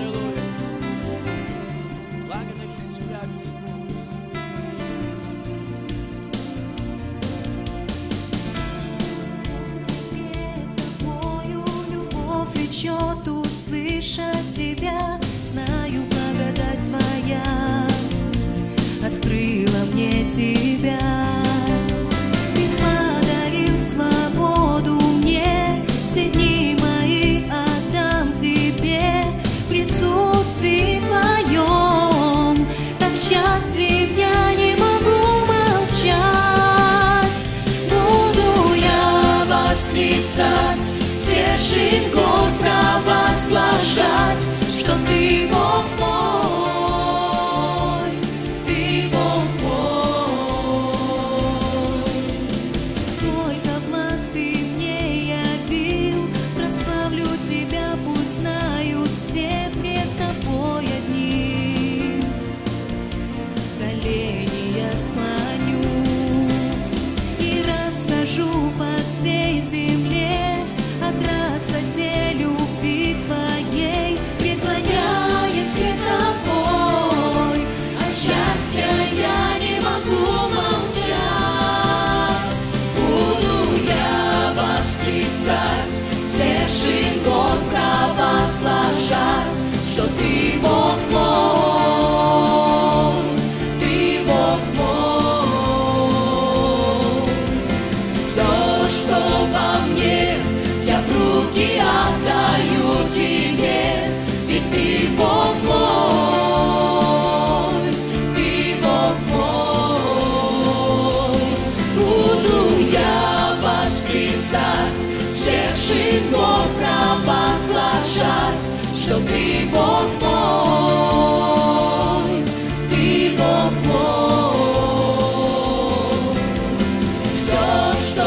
Aleluia. Благодарим Тебя, Господь. Тобою любовь влечет услышать Тебя. отрицать, тешит голову. решено провозглашать, что ты Бог мой, ты Бог мой. Все, что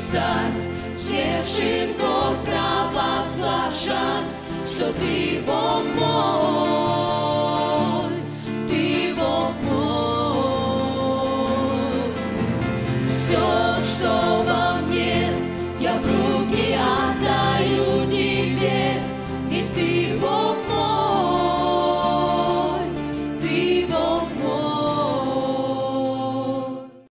плясать, все шинкор гор что ты Бог мой.